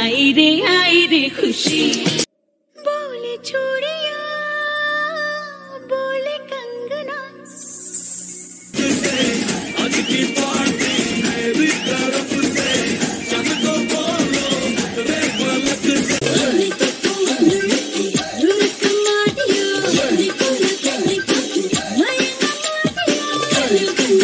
आई रे आई रे खुशी। बोले चूड़िया बोले कंगना। एक दूजे से हुए जुदा जब